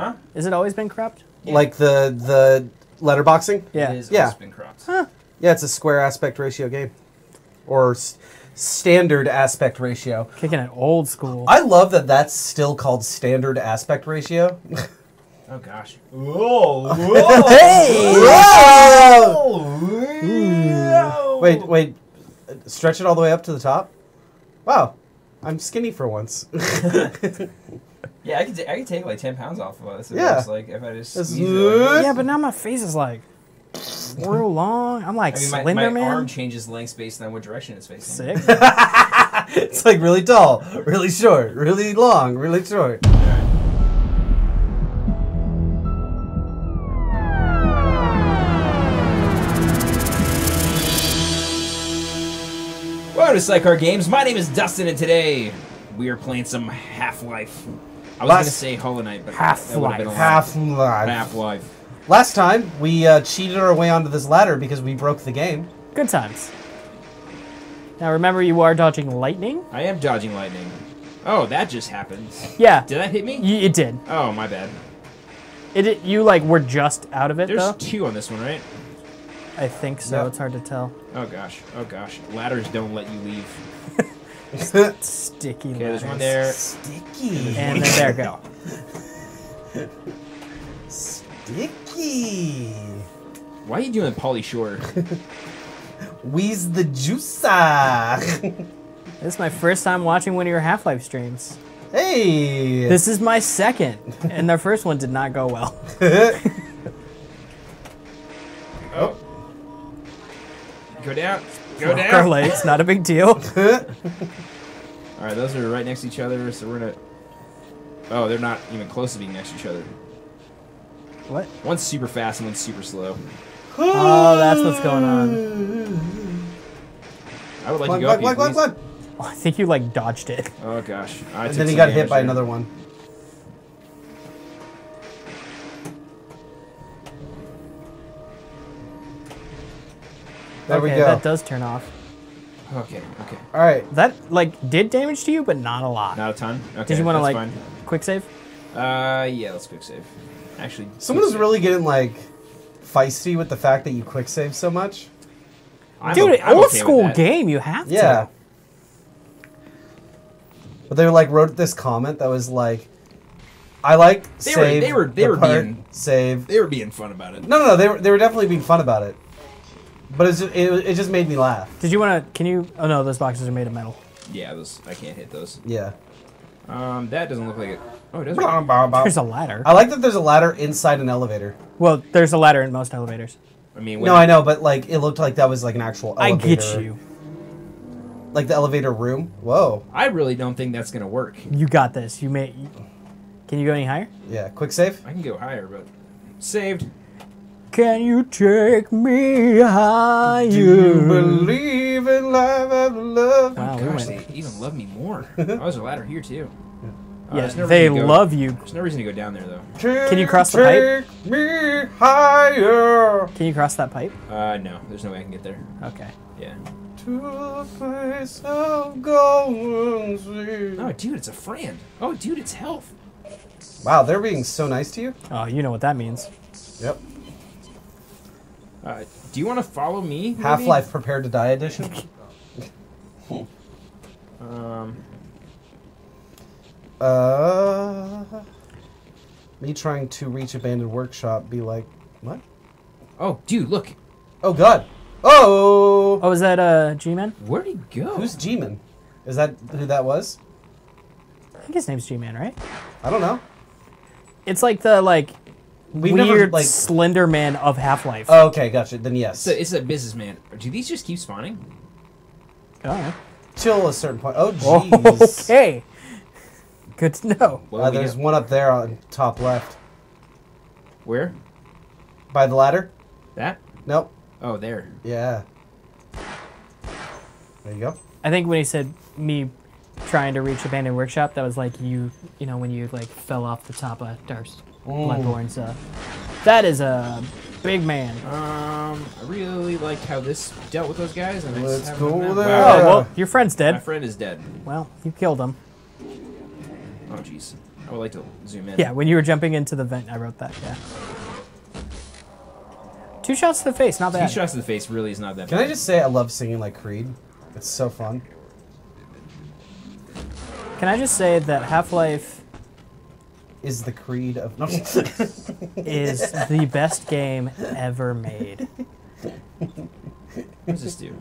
Huh? Is it always been cropped? Like the the letterboxing. Yeah. It is Yeah. always been cropped. Yeah, it's a square aspect ratio game, or s- standard aspect ratio. Kicking it old school. I love that that's still called standard aspect ratio. Oh gosh. Whoa! Whoa! hey! Wait, wait. Stretch it all the way up to the top. Wow, I'm skinny for once. Yeah, I could, ta- I could take like ten pounds off of this. If Yeah. I just, like if I just. This squeeze is- it like yeah, but now my face is like real long. I'm like I mean, my, Slender my Man. arm changes length based on what direction it's facing. Sick. it's like really tall, really short, really long, really short. Welcome to Sidecar Games. My name is Dustin, and today we are playing some Half Life. I was gonna say Hollow Knight, but that would have been a. Half life. Half Life. Last time we uh, cheated our way onto this ladder because we broke the game. Good times. Now remember, you are dodging lightning. I am dodging lightning. Oh, that just happened. Yeah, Did that hit me? y- it did. Oh, my bad. It, it. You like were just out of it There's though. two on this one, right? I think so. Yep. It's hard to tell. Oh gosh. Oh gosh. Ladders don't let you leave. Sticky. Okay, there's one there. Sticky. And then there go. Sticky. Why are you doing Pauly Shore? Wheeze the juicer. This is my first time watching one of your Half Life streams. hey. This is my second, and the first one did not go well. oh. Go down. Go Our down. legs, not a big deal. All right, those are right next to each other, so we're gonna. Oh, they're not even close to being next to each other. What? One's super fast and one's super slow. Oh, that's what's going on. I would like Climb, to go climb, up climb, you, climb, please. climb. Oh, I think you like dodged it. Oh gosh. I And took then he got hit by there. another one. There we okay, go. that does turn off. Okay. Okay. All right. That like did damage to you, but not a lot. Not a ton. Okay. Did you want to that's like quick save? Uh, yeah. Let's quick save. Actually, Someone quick is really getting like feisty with the fact that you quick save so much. I'm Dude, o- I'm old okay with school that. game. You have to. Yeah. But they like wrote this comment that was like, "I like They were- save." they were- they the were part, being- save. They were being fun about it. No, no, no. They were they were definitely being fun about it. But it's just, it, it just made me laugh. Did you want to? Can you? Oh no, those boxes are made of metal. Yeah, those. I can't hit those. Yeah. Um, that doesn't look like it. Oh, it does. There's a ladder. I like that there's a ladder inside an elevator. Well, there's a ladder in most elevators. I mean, No, I know, but like it looked like that was like an actual I get you. Like the elevator room. Whoa. I really don't think that's gonna work. You got this. You may. Can you go any higher? Yeah. Quick save. I can go higher, but saved. Can you take me higher? Do you believe in love after love? Wow, we Gosh, went. they even love me more. oh, there's a ladder here too. Uh, Yeah, no they reason to go- love you. There's no reason to go down there though. Can you cross the pipe? Take me higher Can you cross that pipe? Uh, no, there's no way I can get there. Okay. Yeah. to the place of going Oh, dude, it's a friend. Oh, dude, it's health. Wow, they're being so nice to you. Oh, you know what that means. Yep. Uh, do you want to follow me? Half Life Prepared to Die edition. Um, Uh, me trying to reach abandoned workshop. Be like, what? oh, dude, look. Oh God. Oh. Oh, is that uh, G-Man? Where'd he go? Who's G-Man? Is that who that was? I think his name's G-Man, right? I don't know. It's like the like We've never, weird like- Slender Man of Half Life. Oh, okay, gotcha. Then yes. It's a, it's a businessman. Do these just keep spawning? Oh. Till a certain point. Oh Oh, jeez. okay. Good to know. Uh, there's get? one up there on top left Where? by the ladder. That? Nope. Oh, there. Yeah. There you go. I think when he said me trying to reach abandoned workshop, that was like you, you know, when you like fell off the top of Dark's Bloodborne's. Uh, that is a big man. Um, I really liked how this dealt with those guys. And I just Let's haven't go done that. there. Oh well, your friend's dead. My dead. friend is dead. Well, you killed him. Oh, jeez. I would like to zoom in. Yeah, when you were jumping into the vent, I wrote that. Yeah. Two shots to the face, not Two shots to the face really is not that Can bad. I just say I love singing like Creed? It's so fun. Can I just say that Half Life Is the Creed of no. is the best game ever made? What does this do?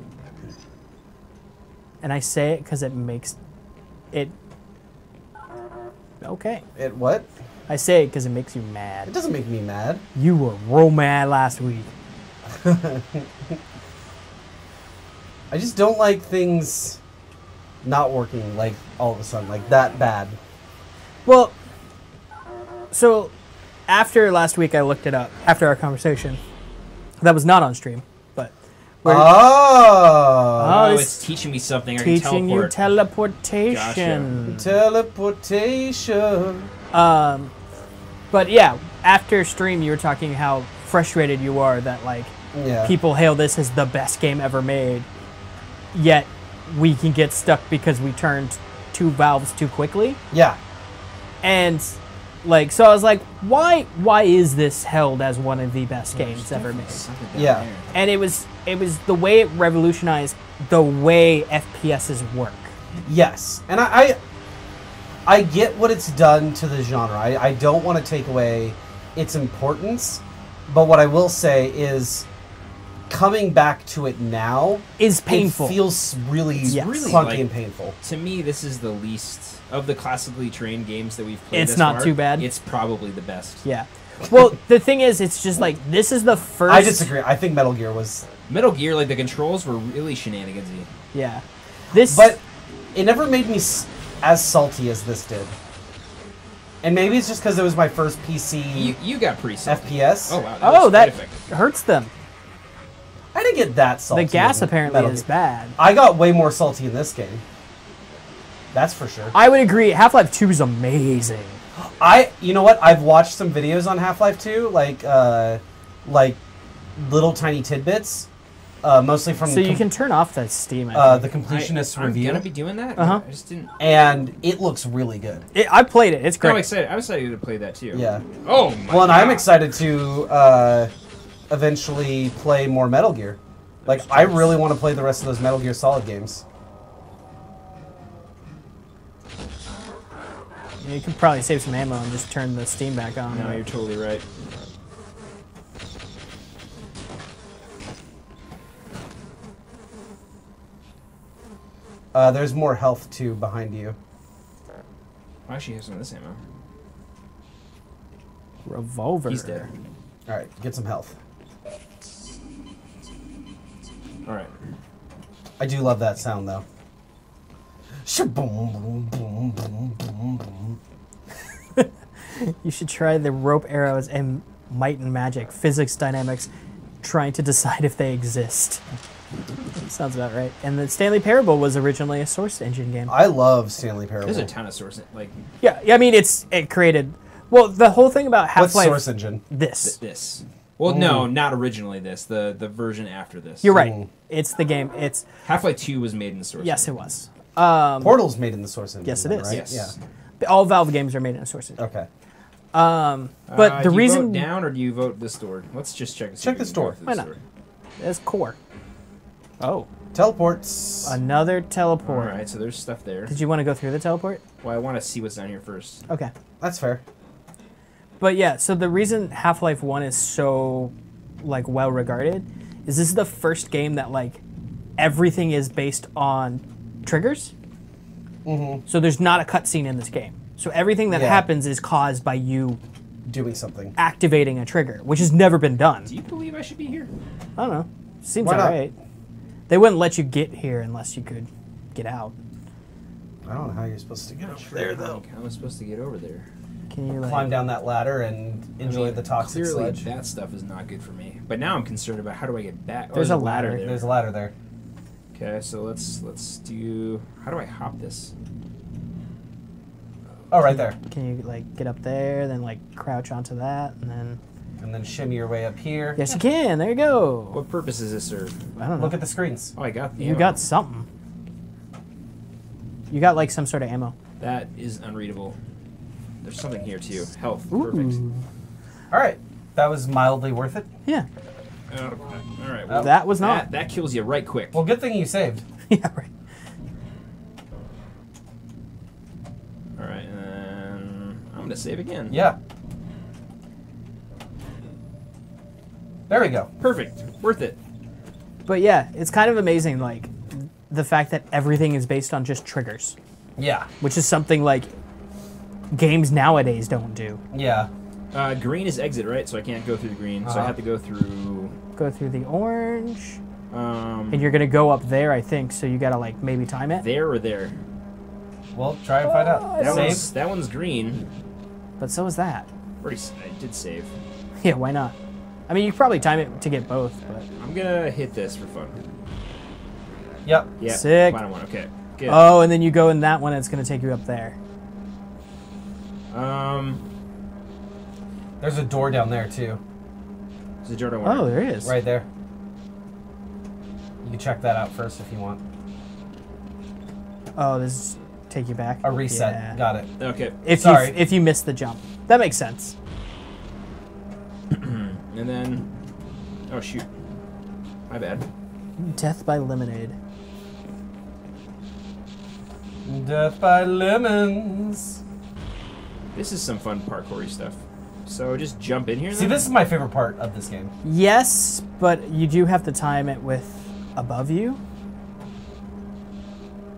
And I say it because it makes it. Okay. it what? I say it because it makes you mad. It doesn't make me mad. You were real mad last week. I just don't like things not working like all of a sudden like that bad. Well, so after last week, I looked it up after our conversation. That was not on stream, but we're Oh, Oh, Oh, it's it's teaching me something. I teaching can you teleport. teleportation. teleportation. Um, but yeah, after stream, you were talking how frustrated you are that like Yeah. people hail this as the best game ever made, yet we can get stuck because we turned two valves too quickly. yeah. And like, so I was like, why? Why is this held as one of the best games ever made? Yeah. there. And it was it was the way it revolutionized the way FPSs work. Yes, and I, I, I get what it's done to the genre. I, I don't want to take away its importance, but what I will say is, coming back to it now, Is painful. It feels really, Yes. really Really, clunky like- and painful. To me, this is the least of the classically trained games that we've played. It's thus not far. too bad. It's probably the best. Yeah. Well, the thing is, it's just like this is the first. I disagree. I think Metal Gear was, Metal Gear, like the controls were really shenanigansy. Yeah. This. but it never made me s- as salty as this did. And maybe it's just because it was my first PC You you got pretty salty. FPS. Oh wow. That oh, that quite effective. hurts them. I didn't get that salty. The gas apparently Metal is Gear. bad. I got way more salty in this game. That's for sure. I would agree. Half Life Two is amazing. I, you know what? I've watched some videos on Half Life 2, like, uh, like little tiny tidbits, uh, mostly from So you can turn off the Steam. I uh, the think. completionist I, I'm review, gonna be doing that. Uh-huh. I just didn't. and it looks really good. It- I played it. It's No, I'm excited. I'm excited to play that too. Yeah. Oh my Well, and I'm excited to uh, eventually play more Metal Gear. Like, I really want to play the rest of those Metal Gear Solid games. You could probably save some ammo and just turn the Steam back on. No, you're totally right. Uh, there's more health too behind you. I actually have some of this ammo. Revolver. He's dead. All right, get some health. I do love that sound though. Shaboom, boom, boom, boom, boom, boom. You should try the rope arrows and might and magic physics dynamics, trying to decide if they exist. Sounds about right. And the Stanley Parable was originally a Source Engine game. I love Stanley Parable. There's a ton of sources. Like Yeah, yeah, I mean it's it created. Well, the whole thing about Half What's Life. Source Engine? This. this. Well, no, not originally this. The the version after this. You're right. Mm. It's the game. It's Half Life Two was made in the source. yes, it was. Um, Portal's made in the Source Engine. Yes, it is. then, is. Right? Yes. all Valve games are made in a Source Engine. Okay. Um, but Uh, the do you reason vote down or do you vote this door? Let's just check. and see Check if we this can go door. through Why not? door. is core. Oh, Teleports. another All teleport. right, so there's stuff there. Did you want to go through the teleport? Well, I want to see what's down here first. Okay. That's fair. But yeah, so the reason Half-Life 1 is so like well regarded is this is the first game that like everything is based on triggers. Mm-hmm. So there's not a cutscene in this game. So everything that Yeah. happens is caused by you Doing something. activating a trigger, which has never been done. Do you believe I should be here? I don't know. Seems Why not? alright. They wouldn't let you get here unless you could get out. I don't know how you're supposed to get over there though. How am I supposed to get over there? Can you like Climb down that ladder and enjoy I mean, the toxic Clearly, sludge. that stuff is not good for me. But now I'm concerned about how do I get back. Oh, There's a ladder. there. There's a ladder there. Okay, so let's let's do. How do I hop this? Oh, right there. can you like get up there, then like crouch onto that, and then And then shimmy your way up here. yes you can. There you go. What purpose does this serve? I don't know. Look at the screens. Oh, I got the You ammo. got something. You got like some sort of ammo. that is unreadable. There's something here too. Health. Perfect. Ooh. All right, that was mildly worth it. Yeah. Uh, all right. Well, That was not. that, that kills you right quick. Well, good thing you saved. yeah, right. All right, and then I'm gonna save again. Yeah. There we go. Perfect. Worth it. But yeah, it's kind of amazing, like the fact that everything is based on just triggers, Yeah. which is something like games nowadays don't do. Yeah. Uh, green is exit, right? So I can't go through the green. So I Uh-huh. have to go through. Go through the orange, Um, and you're gonna go up there, I think. So you gotta like maybe time it. there or there. Well, try and find out. That Save. one's that one's green. But so is that. Already, s- I did save. Yeah, why not? I mean, you could probably time it to get both, but I'm gonna hit this for fun. Yep. Yeah. Sick. Final one. Okay. Good. oh, and then you go in that one, and it's gonna take you up there. Um. There's a door down there too. Is it Jordan Oh, there it is. Right there. You can check that out first if you want. Oh, this is take you back. A reset. Yeah. Got it. Okay. If Sorry. you if you miss the jump, that makes sense. And then. Oh shoot. My bad. Death by lemonade. Death by lemons. This is some fun parkoury stuff. So just jump in here. See, then? this is my favorite part of this game. Yes, but you do have to time it with above you.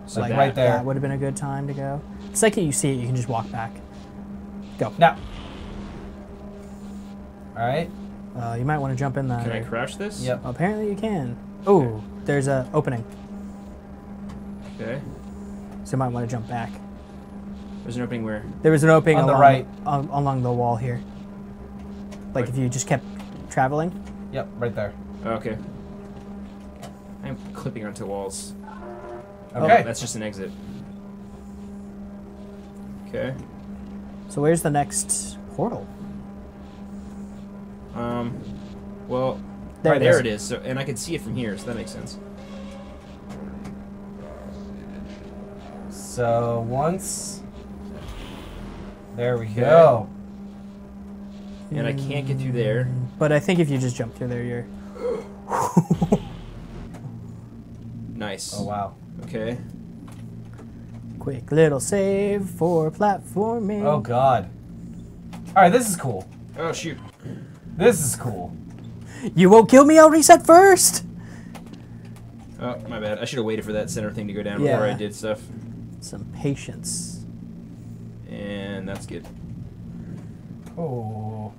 So like that- right there. That would have been a good time to go. The second you see it, you can just walk back. Go. Now. All right. Uh, you might want to jump in that. Can I crash this? Yep. Apparently you can. Oh, there's a opening, Okay. so you might want to jump back. There's an opening where. There was an opening On the right. al- along the wall here. Like Right. if you just kept traveling. Yep. Right there. Okay. I'm clipping onto walls. Okay. Oh, that's just an exit. Okay. So where's the next portal? Um. Well, There right it there is. it is. So, and I can see it from here, so that makes sense. So once. There we go. And I can't get through there. Mm, but I think if you just jump through there, you're. Nice. Oh wow. Okay. Quick little save for platforming. Oh god. All right. This is cool. Oh shoot. This is cool. You won't kill me, I'll reset first! Oh my bad. I should have waited for that center thing to go down before I did stuff. Some patience. And that's good. Oh.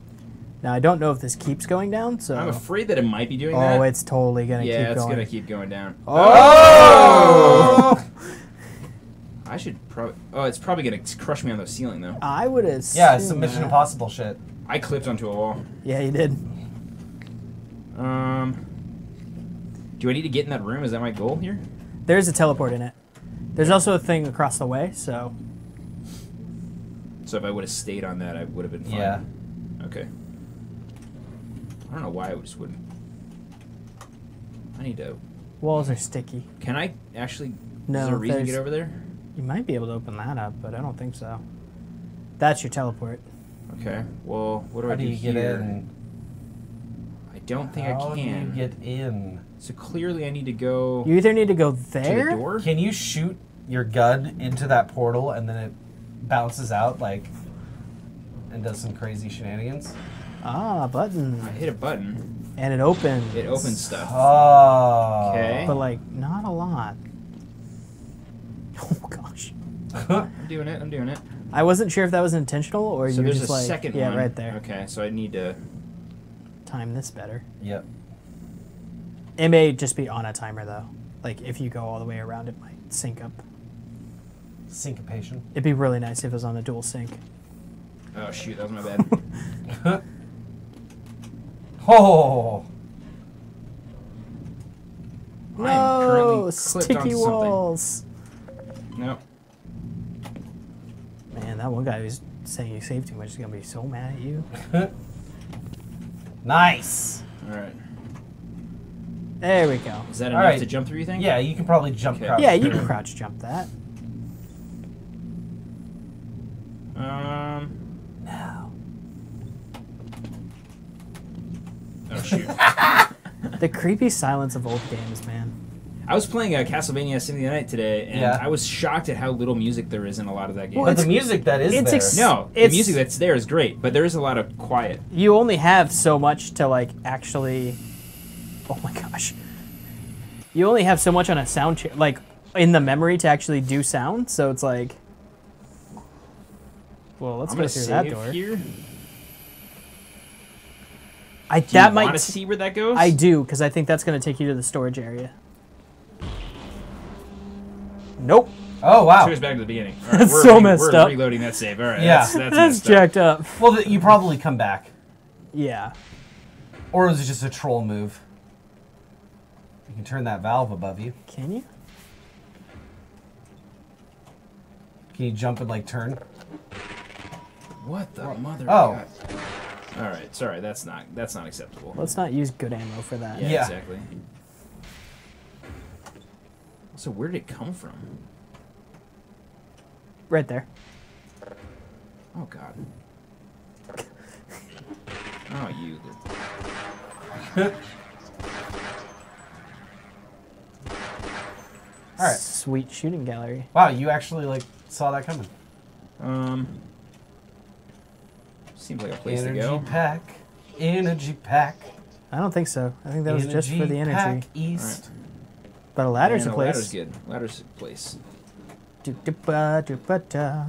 Now, I don't know if this keeps going down, so. I'm afraid that it might be doing that. oh, it's totally gonna yeah, keep it's going. gonna keep going down. Oh! I should probably. Oh, it's probably gonna crush me on the ceiling though. I would have. yeah, it's some Mission that. Impossible shit. I clipped onto a wall. Yeah, you did. Um. Do I need to get in that room? Is that my goal here? There's a teleport in it. There's also a thing across the way, so. So if I would have stayed on that, I would have been fine. Yeah. Okay. I don't know why I just wouldn't. I need to. Walls are sticky. Can I actually? No, is there a reason to get over there? You might be able to open that up, but I don't think so. That's your teleport. Okay. Well, what do How I do do you get here? in? I don't think How I do you can. get in? So clearly, I need to go You either need to go to there. the door. Can you shoot your gun into that portal and then it bounces out like and does some crazy shenanigans? Ah, button. I hit a button. And it opens. It opens stuff. Oh. Okay. But, like, not a lot. Oh, gosh. I'm doing it. I'm doing it. I wasn't sure if that was intentional or So you were there's just a like. second yeah, one. right there. Okay, so I need to. Time this better. yep. It may just be on a timer, though. Like, if you go all the way around, it might sync up. Syncopation. It'd be really nice if it was on a dual sync. Oh shoot, that was my bad. Oh. I am currently No! Sticky walls! no. Man, that one guy who's saying you saved too much is gonna be so mad at you. nice. All right. There we go. Is that enough right. to jump through? You think? Yeah, you can probably jump Okay. crouch. Yeah, you can crouch jump that. Um. No. Oh shoot. the creepy silence of old games, man. I was playing uh, Castlevania Symphony of the Night today, and yeah. I was shocked at how little music there is in a lot of that game. Well, but the music that is there. no, the music that's there is great, but there is a lot of quiet. You only have so much to like actually. Oh my gosh. You only have so much on a sound like in the memory to actually do sound. So it's like well, let's I'm go through that door. here. I Do that you might. want see where that goes? I do because I think that's going to take you to the storage area. Nope. Oh wow. Took us back to the beginning. All right, That's we're so re- messed we're up. reloading that save. All right, Yeah. that's, that's, That's messed up. jacked up. Well, th- you probably come back, Yeah. or is it just a troll move? You can turn that valve above you. Can you? Can you jump and like turn? What the mother? Oh. God. All right, sorry, that's not that's not acceptable. Let's not use good ammo for that. yeah, Yeah. exactly. So where did it come from? Right there. Oh God. Oh, you. All right. Sweet shooting gallery. Wow, you actually like saw that coming. Um. Seems like a place energy to go. pack, energy pack. I don't think so. I think that was just for the energy. Pack east. But a ladder's Yeah, a no, place. Ladder's good. Ladder's a place. Do-do-ba, do-ba-da.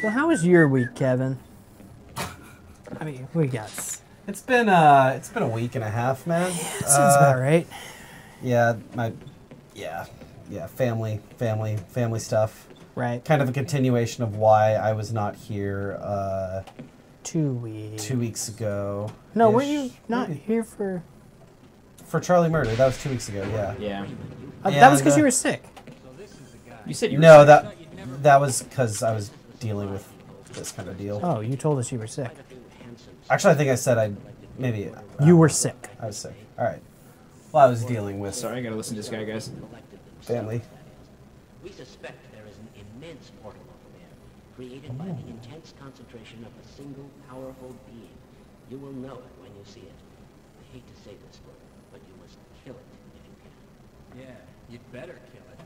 So how was your week, Kevin? I mean, we got. It's been uh, it's been a week and a half, man. Yeah, Uh, about right. Yeah, my, yeah, yeah, family, family, family stuff. Right. Kind of a continuation of why I was not here uh, Two weeks. two weeks ago. No, were you not Maybe. here for? for Charlie Murder? That was two weeks ago. Yeah. Yeah. Uh, that was because uh, you were sick. You said you were No, sick. that that was because I was dealing with this kind of deal. Oh, you told us you were sick. Actually, I think I said I maybe You were sick. I was sick. All right. Well, I was dealing with Sorry, I gotta listen to this guy, guys. family. We suspect there is portal over there, created by the intense concentration of a single powerful being. You will know it when you see it. I hate to say this word, but you must kill it if you can. Yeah, you'd better kill it.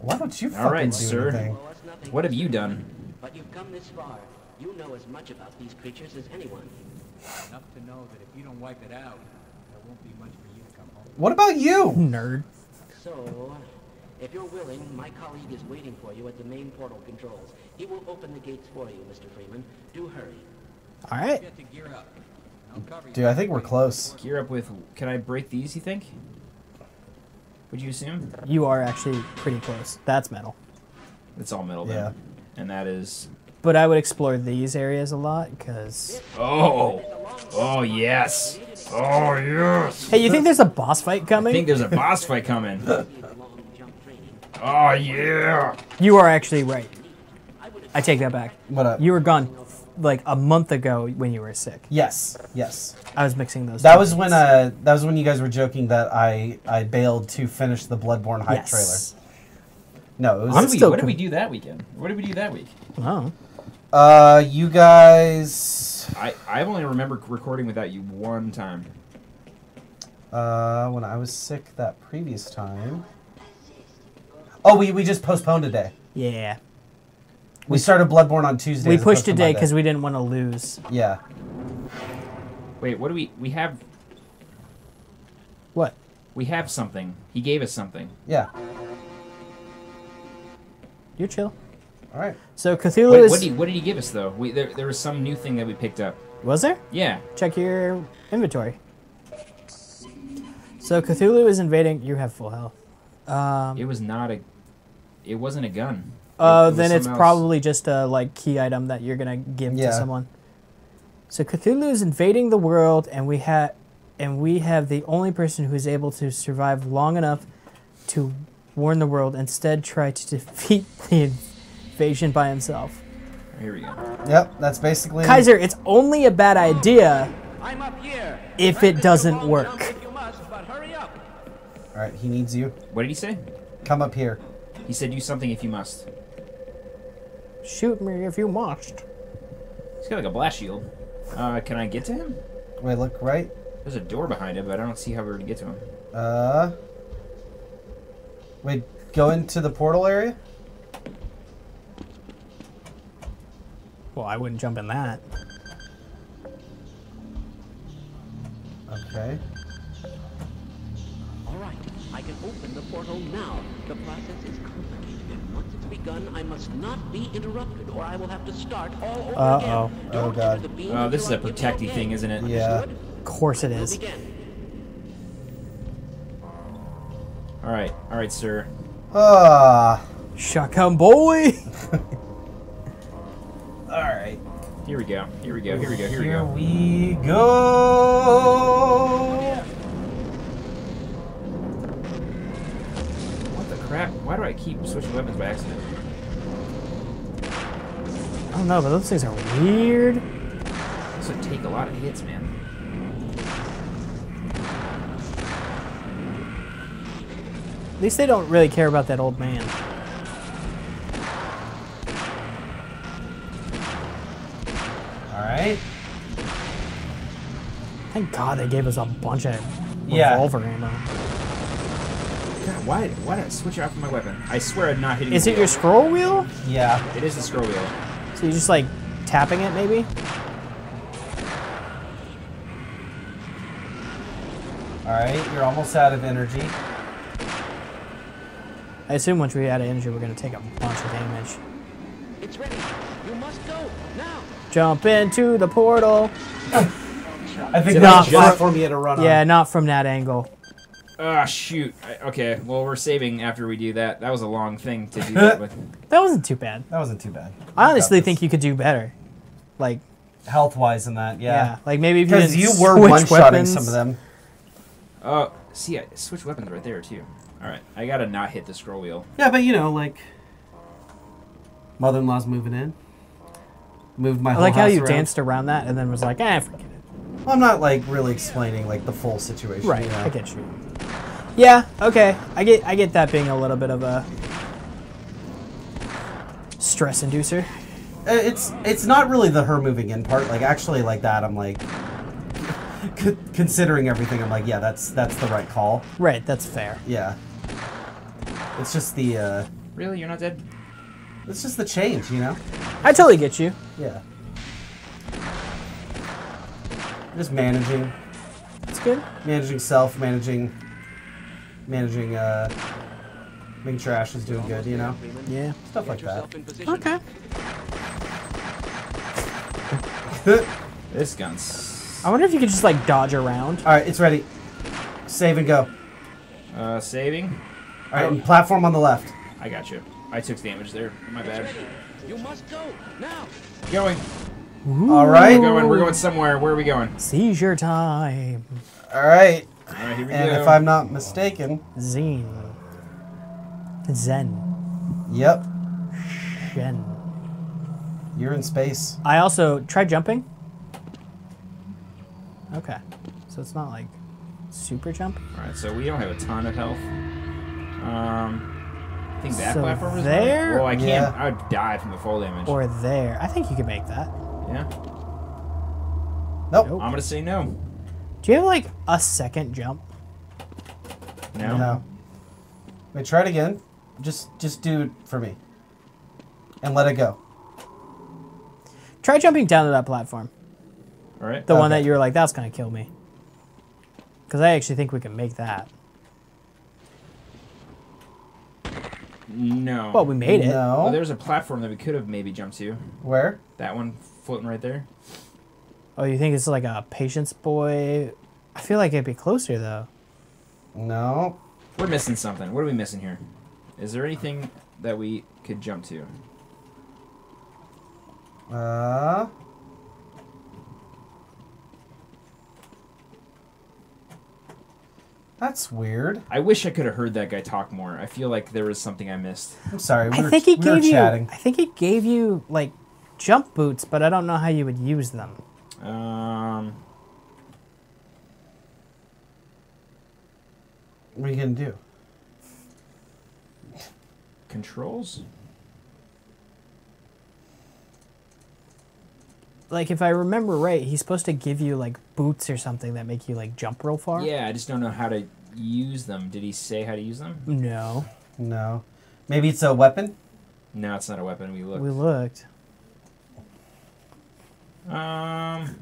Why don't you All fucking right, do sir. anything? Owe us nothing, What have you done? But you've come this far. You know as much about these creatures as anyone. Enough to know that if you don't wipe it out, there won't be much for you to come home. What about you? Nerd. So, if you're willing, my colleague is waiting for you at the main portal controls. He will open the gates for you, Mr. Freeman. Do hurry. All right. Get to gear up. I'll cover you. Dude, I think we're close. Gear up with. Can I break these? You think? Would you assume? You are actually pretty close. That's metal. It's all metal then. Yeah. And that is. But I would explore these areas a lot because. Oh. Oh yes. Oh yes. Hey, you think there's a boss fight coming? I think there's a boss fight coming. Need long jump training. Oh yeah. You are actually right. I take that back. What up? You were gone like a month ago when you were sick. Yes, yes. I was mixing those. That two was when uh that was when you guys were joking that I I bailed to finish the Bloodborne hype yes. trailer. No, it was What I'm still what did we do that weekend? What did we do that week? Oh, uh you guys I I only remember recording without you one time. uh when I was sick that previous time. Oh, we we just postponed a day. yeah. We started Bloodborne on Tuesday. We pushed opposed a day because we didn't want to lose. Yeah. Wait, what do we? We have. What? We have something. He gave us something. Yeah. You're chill. All right. So Cthulhu Wait, is. what did he? What did he give us though? We there, there was some new thing that we picked up. was there? Yeah. Check your inventory. So Cthulhu is invading. You have full health. Um, It was not a. It wasn't a gun. It- uh, it was then it's else. probably just a like key item that you're gonna give Yeah. to someone. So Cthulhu is invading the world, and we have, and we have the only person who is able to survive long enough to warn the world. Instead, try to defeat the invasion by himself. Here we go. Yep, that's basically Kaiser, it's only a bad idea I'm up here. if it doesn't work. If you must, but hurry up. All right, he needs you. What did he say? Come up here. He said, "Do something if you must." Shoot me if you must. He's got like a blast shield. Uh, can I get to him? Wait, look right. There's a door behind him, but I don't see how we're gonna get to him. Uh. Wait, go into the portal area. Well, I wouldn't jump in that. Okay. Portal now. The process is complicated, and once it's begun, I must not be interrupted, or I will have to start all over Uh-oh. again. Oh, Don't God. enter the beam Oh, this is a until protecty the okay. thing, isn't it? Yeah. Understood? Of course it We'll is. begin. All right, all right, sir. Ah. Shotgun boy. All right. Here we go. Here we go. Here we go. Here we go. Here go. we go. Crap? Why do I keep switching weapons by accident? I don't know, but those things are weird. This would take a lot of hits, man. At least they don't really care about that old man. All right. Thank God they gave us a bunch of Yeah. revolver ammo. God, why? Why did I switch off my weapon? I swear I'm not hitting. Is the it your scroll wheel? Yeah. It is the scroll wheel. So you're just like tapping it maybe? All right. You're almost out of energy. I assume once we add energy, we're gonna take a bunch of damage. It's ready. You must go now. Jump into the portal. I think Did that's I the just- platform you had to run on. Yeah, not from that angle. Ah, shoot. I, okay, well we're saving after we do that. That was a long thing to do that with. That wasn't too bad. That wasn't too bad. I honestly think you could do better. Like, health wise in that. yeah, Yeah. like maybe if you Because didn't you were switch one shotting weapons- some of them. Oh, see, I switched weapons right there too. All right, I gotta not hit the scroll wheel. Yeah, but you know, like mother-in-law's moving in. Moved my I whole like how house you around. danced around that and then was like, eh, forget it. Well, I'm not like really explaining like the full situation. Right, you know? I get you. Yeah, okay. I get I get that being a little bit of a stress inducer. Uh, It's it's not really the her moving in part. Like actually, like that, I'm like considering everything. I'm like, yeah, that's that's the right call. Right, that's fair. Yeah. It's just the uh, Really, you're not dead? it's just the change, you know. I totally get you. Yeah. Just managing, It's good. managing self, managing, managing, uh, making sure Ash is doing good, you know, Yeah. stuff like that. yourself in position. Okay. This gun's. I wonder if you could just like dodge around. All right, it's ready. Save and go. Uh, saving. All right, and platform on the left. I got you. I took damage there. My bad. You must go now. Going. All right. We're going. We're going somewhere. Where are we going? Seizure time. All right. All right, here we And go. if I'm not mistaken, Zine. Xen. yep, Shen. you're in space. I also try jumping. Okay. So it's not like super jump. All right, so we don't have a ton of health. Um, I think that So platform is there? Well, I can't. Yeah. I would die from the fall damage. Or there. I think you could make that. yeah. Nope. Nope. I'm gonna say no. Do you have like a second jump? No. No. Wait, try it again. Just just do it for me. And let it go. Try jumping down to that platform. All right. The one that you were like, that's gonna kill me. Because I actually think we can make that. No. Well, we made it. Well, No. there's a platform that we could have maybe jumped to. Where? That one floating right there. Oh, you think it's like a patience boy? I feel like it'd be closer though. No. We're missing something. What are we missing here? Is there anything that we could jump to? Uh. That's weird. I wish I could have heard that guy talk more. I feel like there was something I missed. I'm sorry. We I were, think he we gave you. chatting. I think he gave you like jump boots, but I don't know how you would use them. Um, What are you gonna do? controls. like if I remember right, he's supposed to give you like boots or something that make you like jump real far. Yeah, I just don't know how to use them. Did he say how to use them? No, No. Maybe it's a weapon? No, it's not a weapon. We looked. we looked. Um,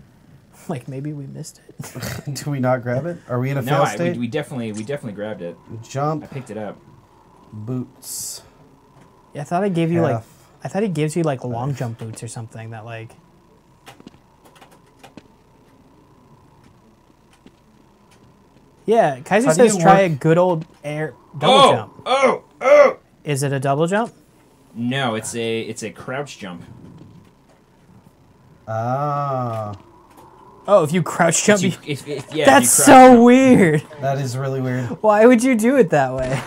Like maybe we missed it. Do we not grab it? Are we in a no, fail I, state? we, we definitely we definitely grabbed it. Jump. I picked it up. boots. Yeah, I thought I gave you like. I thought it gives you like long jump boots or something that like. Yeah, Kaiser How says try a good old air double oh, jump. oh, oh! Is it a double jump? No, it's a it's a crouch jump. Ah. Oh, if you crouch jump, If you, you- if- if- yeah, if that's you so jump. weird. That is really weird. Why would you do it that way?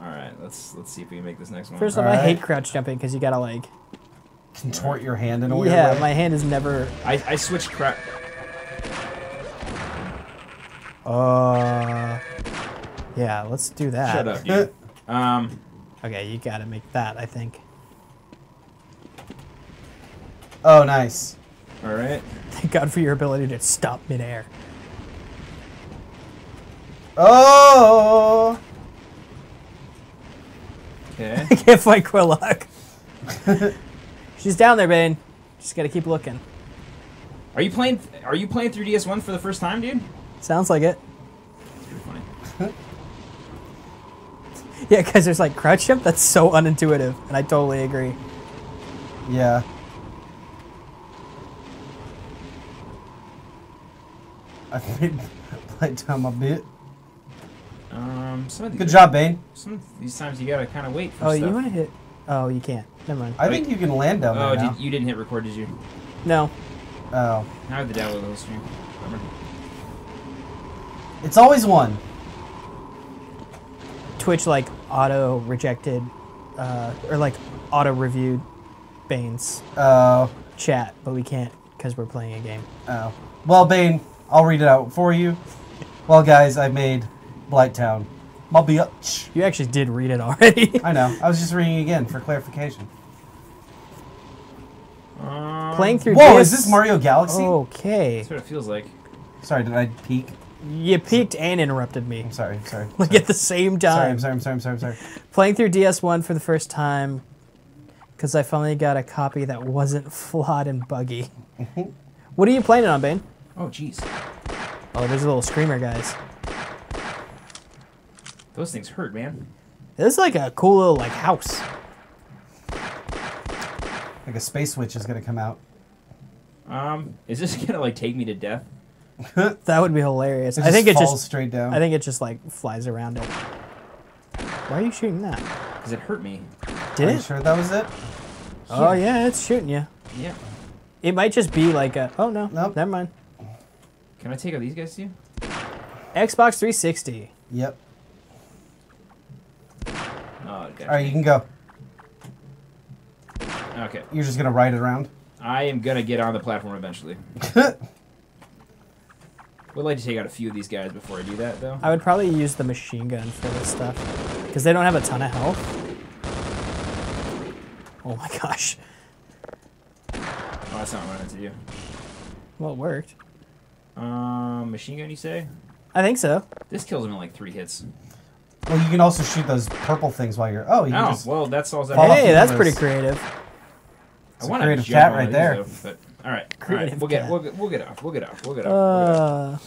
All right, let's let's see if we can make this next one. First of all, I hate crouch jumping because you gotta like. Contort your hand in a weird Yeah, way. my hand is never. I I switched crouch. Uh. Yeah, let's do that. Shut up, dude. Um, Okay, you gotta make that. I think. Oh, nice. all right. Thank God for your ability to stop midair. Oh! Okay. I can't fight Quelaag. She's down there, Bane. Just gotta keep looking. Are you playing? Are you playing through DS One for the first time, dude? Sounds like it. It's pretty funny. Yeah, because there's like crouch jump. That's so unintuitive, and I totally agree. Yeah. I made light down my bit. Um, some of the, Good job, Bane. Some of these times you gotta kind of wait for Oh, stuff. you want to hit? Oh, you can't. Never mind. I Wait. think you can land down Oh, there now. did, you didn't hit record, did you? No. Oh. Now I have to download the whole stream. Bummer. It's always one. Twitch like auto rejected, uh, or like auto reviewed Bane's Oh. chat, but we can't because we're playing a game. Oh. Well, Bane, I'll read it out for you. Well, guys, I made Blighttown. My bitch. You actually did read it already. I know. I was just reading again for clarification. Um, Playing through. Whoa, DS is this Mario Galaxy? Okay. That's what it feels like. Sorry, did I peek? You peeked and interrupted me. I'm sorry. Sorry. Like sorry. at the same Sorry, time. I'm sorry, I'm sorry, I'm sorry, I'm sorry. Playing through DS1 for the first time because I finally got a copy that wasn't flawed and buggy. what are you playing it on, Bane? Oh, jeez. Oh, there's a little screamer, guys. Those things hurt, man. This is like a cool little like house. Like a space witch is gonna come out. Um, is this gonna like take me to death? That would be hilarious. It I think it falls just straight down. I think it just like flies around it. Why are you shooting that? Because it hurt me. Did Are you it? sure that was it? Oh yeah, it's shooting you. Yeah. It might just be like a. Oh no, Nope. never mind. Can I take out these guys too? Xbox 360. Yep. Oh, okay. All right, you can go. Okay. You're just gonna ride it around. I am gonna get on the platform eventually. Would like to take out a few of these guys before I do that, though. I would probably use the machine gun for this stuff because they don't have a ton of health. Oh my gosh. Oh, that's not what I meant to do. Well, it worked. Um, machine gun, you say? I think so. This kills him in like three hits. Well, you can also shoot those purple things while you're. Oh, you can Oh, just. well, that's all that Fall off hey, the that's windows. pretty creative. It's I a want to creative jump cat right these, there. though, but all right, all right, Creative we'll get cat. we'll get we'll get off. We'll get off. We'll get off. We'll get off. Uh,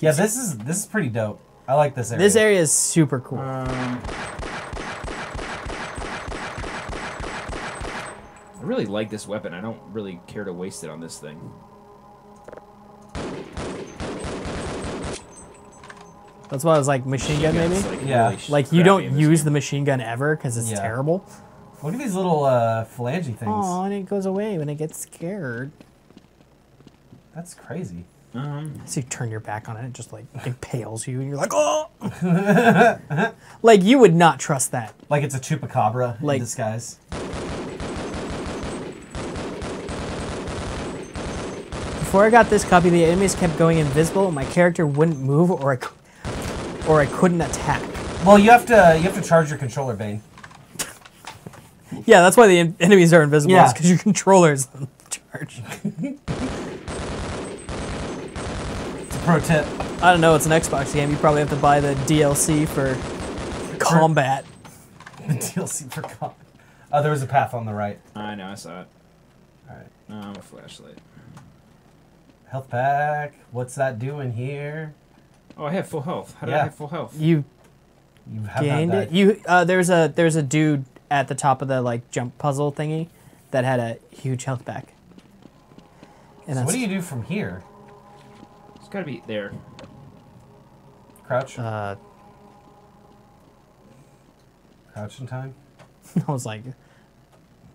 Yeah, this is this is pretty dope. I like this area. this area is super cool. Um, I really like this weapon. I don't really care to waste it on this thing. That's why I was like machine gun maybe. Like, Yeah. really Like you don't use game. the machine gun ever because it's Yeah. terrible. Look at these little uh, phalange things. Oh, and it goes away when it gets scared. That's crazy. Um, So you turn your back on it, it just like impales you, and you're like, oh! like you would not trust that. Like it's a chupacabra Like- in disguise. Before I got this copy, the enemies kept going invisible, and my character wouldn't move, or I, or I couldn't attack. Well, you have to you have to charge your controller, Bane. Yeah, that's why the en- enemies are invisible. Yeah. because your controller's on charge. It's a pro tip. I don't know. It's an Xbox game. You probably have to buy the DLC for combat. The DLC for con. Oh, there was a path on the right. I know, I saw it. All right. I'm a flashlight. Health pack. What's that doing here? Oh, I have full health. How did Yeah. I have full health? You You have gained it. You uh, there's a there's a dude at the top of the like jump puzzle thingy that had a huge health pack. And So what do you do from here? It's gotta be there. Crouch. uh, Crouch in time. I was like,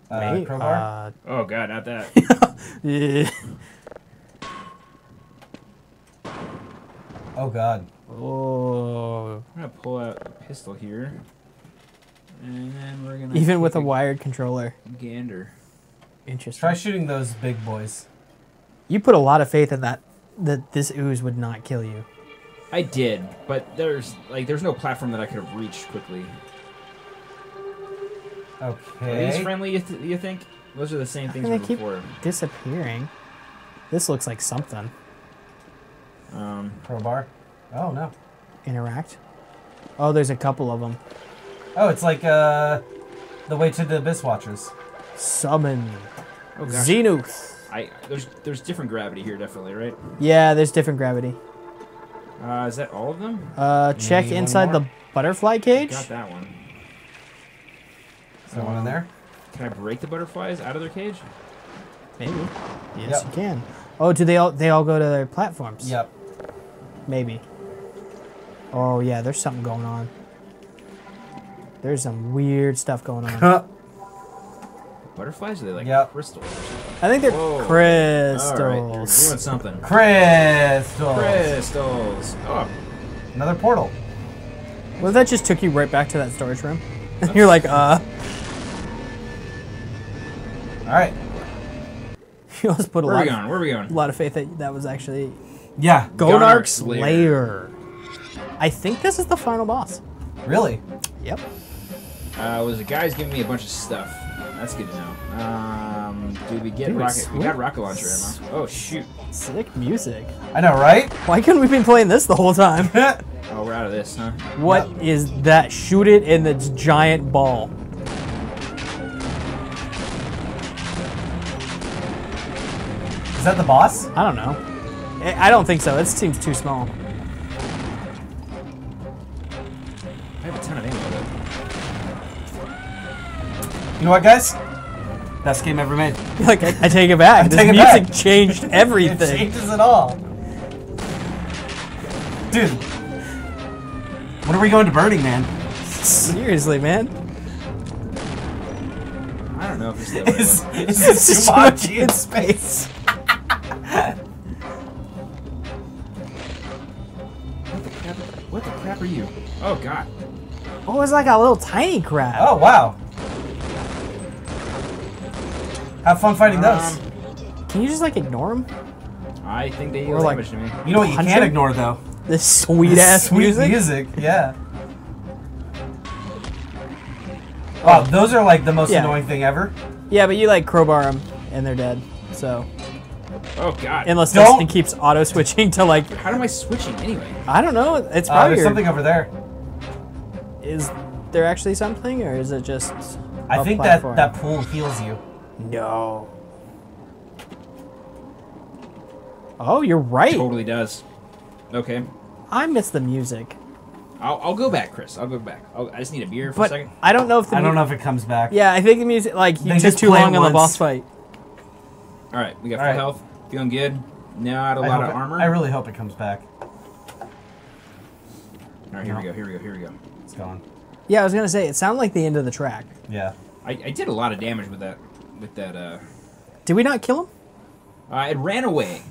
Uh, mate, crowbar. uh, Oh god, not that. yeah. oh God. oh, I'm gonna pull out a pistol here. And then we're gonna even with a take wired controller. gander. Interesting. Try shooting those big boys. You put a lot of faith in that that this ooze would not kill you. I did, but there's like there's no platform that I could have reached quickly. Okay. Are these friendly? You, th- you think? Those are the same things can they from keep- before. Disappearing. This looks like something. Um, Crowbar. Oh no. Interact. Oh, there's a couple of them. Oh, it's like uh, the way to the Abyss Watchers. Summon. oh gosh. Xenuth. I there's there's different gravity here, definitely, right? Yeah, there's different gravity. Uh, is that all of them? Uh, check Maybe inside the butterfly cage. Got that one. Is there one in there? Can I break the butterflies out of their cage? Maybe. Yes, Yep. you can. Oh, do they all? They all go to their platforms? Yep. Maybe. Oh yeah, there's something going on. There's some weird stuff going on. Butterflies? Are they like Yep. crystals? I think they're Whoa. crystals. All right, you're doing something. Crystals. Crystals. Oh, Another portal. Well, that just took you right back to that storage room. You're like, uh, All right. you almost put a where are we going? Where are we going? a lot of faith that that was actually Yeah. Gonarch's Gonarch's lair. lair. I think this is the final boss. Really? Yep. Uh, was the guys giving me a bunch of stuff. That's good to know. Um, did we get Dude, rocket? We got rocket launcher ammo. Oh shoot! Sick music. I know, right? Why couldn't we been playing this the whole time? Oh, we're out of this, huh? What is that? Shoot it in the giant ball. Is that the boss? I don't know. I I don't think so. It seems too small. I have a ton of ammo. You know what, guys? Best game ever made. Like I, I take it back. this take it music back. changed It everything. changes it all. Dude. When are we going to Burning Man? Seriously, man. I don't know if this is the right Is, one. is It's this so much Jumanji in in space? Oh, it's like a little tiny crab. Oh, wow. Have fun fighting those. Um, Can you just like ignore them? I think they Or, deal like- damage to me. You know what you can't ignore, though? This sweet ass Sweet music. music, yeah. Wow, those are like the most Yeah. annoying thing ever. Yeah, but you like crowbar them and they're dead. So Oh god! unless Don't- this thing keeps auto switching to like How am I switching anyway? I don't know. It's Uh, probably there's your- something over there. Is there actually something or is it just? I a think platform? that that pool heals you. No. Oh, you're right. Totally does. Okay. I miss the music, I'll, I'll go back, Chris. I'll go back. I'll, I just need a beer for a but second. I don't know if the I don't know if it comes back. Yeah, I think the music like you They took just too play long on the boss fight. All right, we got All full right. health. Feeling good. Not a I, lot hope of it- armor. I really hope it comes back. All right, here we go. Here we go. Here we go. It's gone. Yeah, I was gonna say it sounded like the end of the track. Yeah. I, I did a lot of damage with that. With that. Uh, Did we not kill him? uh it ran away.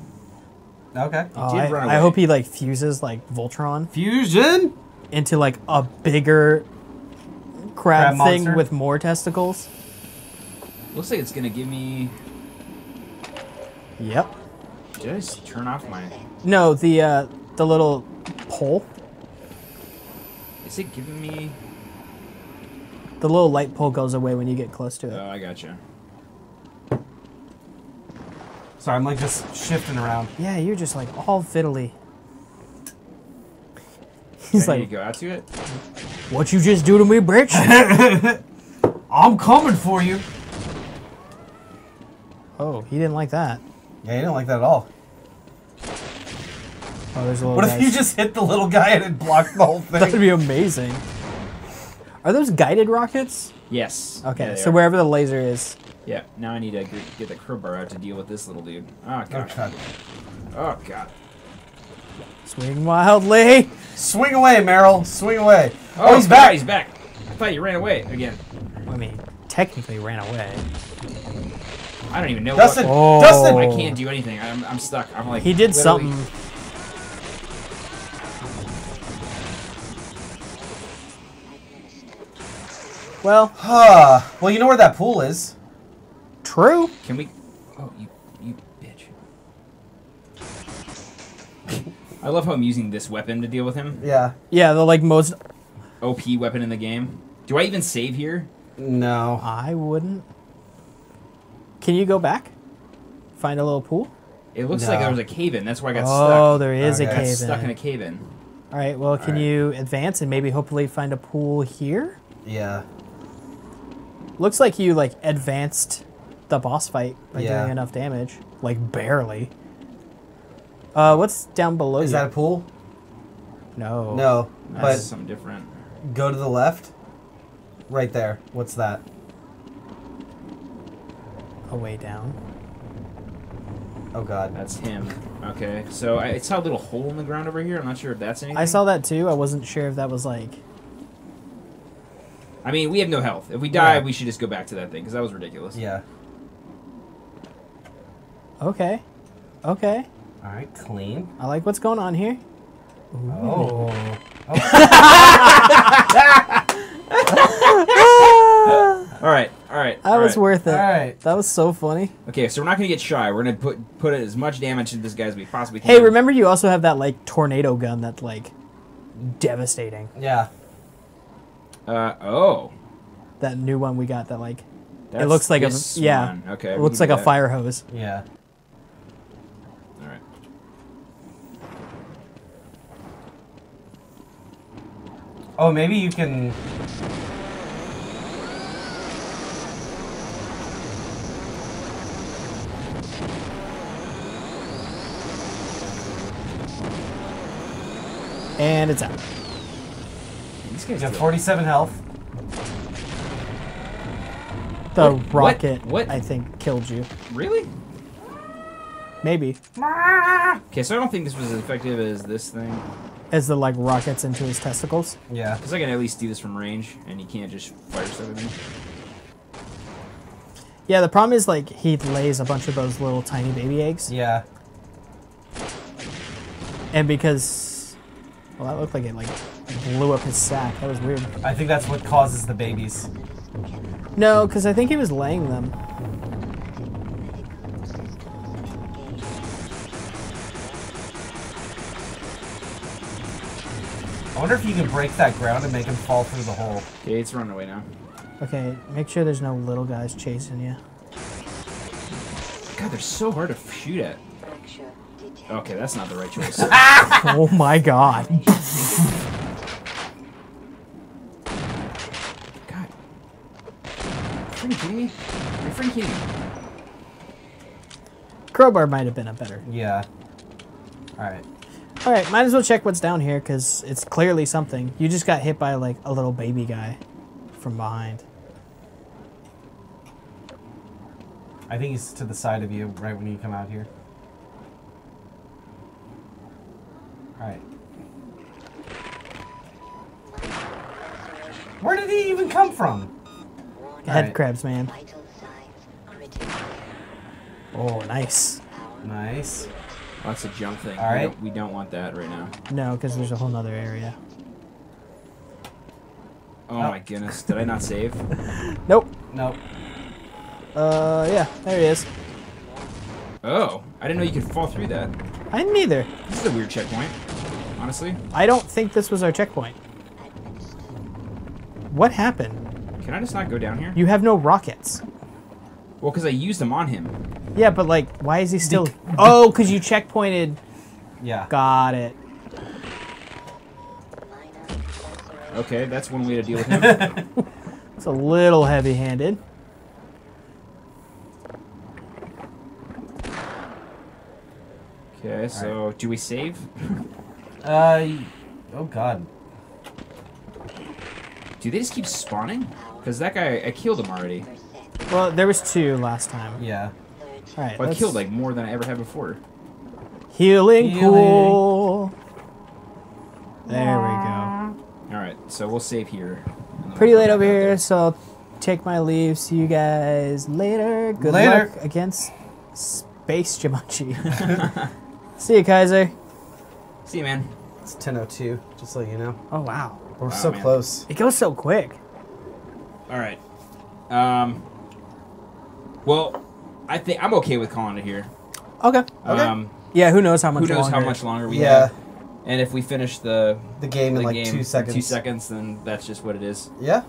Okay. Oh, did I, run I hope he like fuses like Voltron Fusion. into like a bigger crab, Crab thing monster? with more testicles. Looks like it's gonna give me. Yep. Did I just turn off my? No, the uh, the little pole. Is it giving me? The little light pole goes away when you get close to it. Oh, I gotcha. Sorry, I'm like just shifting around. Yeah, you're just like all fiddly. He's Do like, to go out to it? "What you just do to me, bitch?" I'm coming for you. oh, he didn't like that. Yeah, he didn't like that at all. Oh, there's a little. What if you just hit the little guy and it blocked the whole thing? That'd be amazing. Are those guided rockets? Yes. Okay, Yeah, so are. wherever the laser is. Yeah, now I need to get the crowbar out to deal with this little dude. Oh, Oh, God. God. Oh, God. Swing wildly. Swing away, Merrill. Swing away. Oh, Oh, he's God, back. He's back. I thought you ran away again. I mean, technically ran away. I don't even know Dustin, what. Oh. Dustin. I can't do anything. I'm, I'm stuck. I'm like. He did literally- something. Well, Huh. well, you know where that pool is. true. Can we? Oh, you, you bitch. I love how I'm using this weapon to deal with him. Yeah. Yeah, the like most. OP weapon in the game. Do I even save here? No. I wouldn't. Can you go back? Find a little pool. It looks No. like there was a cave in. That's where I got Oh, stuck. Oh, there is Okay. a I got cave stuck in in. a cave in. All right. Well, can Alright. you advance and maybe hopefully find a pool here? Yeah. Looks like you like advanced the boss fight by Yeah. doing enough damage, like barely. Uh, what's down below Is you? that a pool? no. No. That's But something different. go to the left. Right there. What's that? A way down. Oh God. That's him. Okay, so I, I saw a little hole in the ground over here. I'm not sure if that's anything. I saw that too. I wasn't sure if that was like. I mean, we have no health. If we die, Yeah. we should just go back to that thing because that was ridiculous. Yeah. Okay. Okay. All right. Clean. I like what's going on here. Oh. All right, all right. That all was right. worth it. All right. That was so funny. Okay, so we're not gonna get shy. We're gonna put put as much damage into this guy as we possibly can. Hey, remember you also have that like tornado gun that's like devastating. Yeah. Uh oh. That new one we got that like That's looks like a- this yeah. one. Okay. it looks like a that. fire hose. Yeah. All right. Oh, maybe you can. And it's out. These You guys have 47 health. The What? rocket, What? I think, killed you. Really? Maybe. Okay, so I don't think this was as effective as this thing. As the like rockets into his testicles. Yeah. Because I can at least do this from range, and he can't just fire stuff at me. Yeah, the problem is like he lays a bunch of those little tiny baby eggs, Yeah. and because well, that looked like it like blew up his sack. That was weird. I think that's what causes the babies. No, because I think he was laying them. I wonder if you can break that ground and make him fall through the hole. Okay, it's running away now. Okay, make sure there's no little guys chasing you. God, they're so hard to shoot at. Okay, that's not the right choice. oh my god. God. You kidding me? Are you freaking kidding me? Crowbar might have been a better. Yeah. All right. All right, might as well check what's down here because it's clearly something. You just got hit by like a little baby guy from behind. I think he's to the side of you right when you come out here. All right. Where did he even come from? Head Alright. crabs, man. Vital signs critical. Oh, nice. Nice. Oh, that's a jump thing. All We don't- We don't want that right now. No, because there's a whole nother area. Oh, my goodness. Did I not save? Nope. Nope. Uh, yeah, there he is. Oh, I didn't know you could fall through that. I didn't either. This is a weird checkpoint, honestly. I don't think this was our checkpoint. What happened? Can I just not go down here? You have no rockets. Well, because I used them on him. Yeah, but like, why is he still? Oh, because you checkpointed. Yeah. Got it. Okay, that's one way to deal with him. It's a little heavy-handed. Okay, so do we save? Uh, oh god. Do they just keep spawning? Because that guy, I killed him already. Well, there was two last time. Yeah. All right. Well, I killed like more than I ever had before. Healing, Healing. pool. There we go. All right, so we'll save here. Pretty late over here, there. so I'll take my leave. See you guys later. Good Later. luck against Space Jumanji. See you, Kaiser. See you, man. It's 10:02. Just so you know. Oh wow, We're Wow, so man. close. it goes so quick. All right. Um. Well, I think I'm okay with calling it here. Okay. Okay. Um, Yeah. Who knows how much? who knows how longer- much longer we Yeah. have? And if we finish the The game in like game two seconds. two seconds, then that's just what it is. Yeah.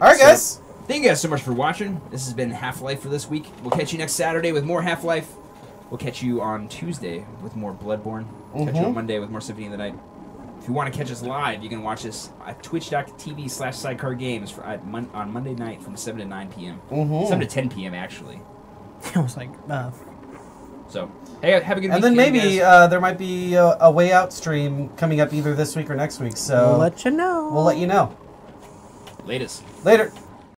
All right, So- guys. Thank you guys so much for watching. This has been Half Life for this week. We'll catch you next Saturday with more Half Life. We'll catch you on Tuesday with more Bloodborne. Catch you on Mhm. Monday with more Symphony of the Night. If you want to catch us live, you can watch us at twitch.tv slash sidecar games for, at mon- on Monday night from 7 to 9 p.m. Mhm. 7 to 10 p.m. actually. I was like, uh, So, hey, have a good And then weekend, maybe uh, there might be a, a way out stream coming up either this week or next week. So we'll let you know. we'll let you know. Latest. Later.